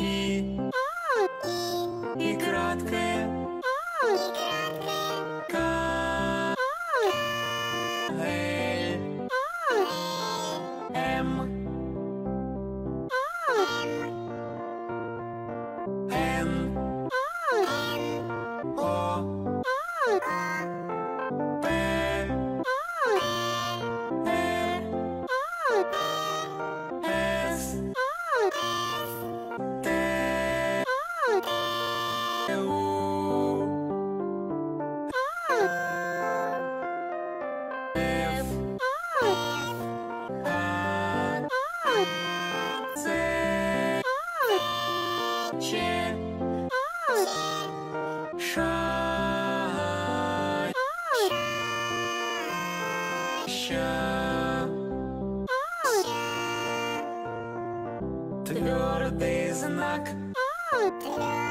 И, и краткое M. M. M. O. P. S. T. Твердый знак. Твердый знак.